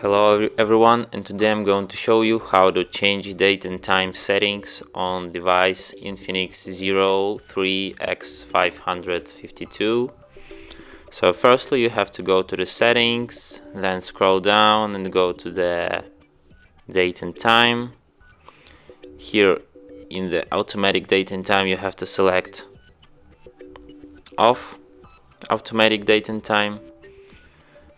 Hello everyone and today I'm going to show you how to change date and time settings on device Infinix 03X552 so firstly you have to go to the settings then scroll down and go to the date and time. Here in the automatic date and time you have to select off automatic date and time.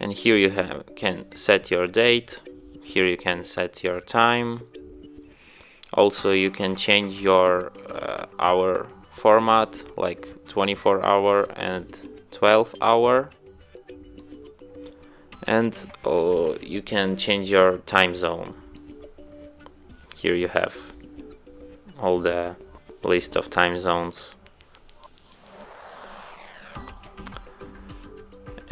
And here you have can set your date. Here you can set your time. Also you can change your uh, hour format like 24 hour and 12 hour. And uh, you can change your time zone. Here you have all the list of time zones